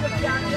大家。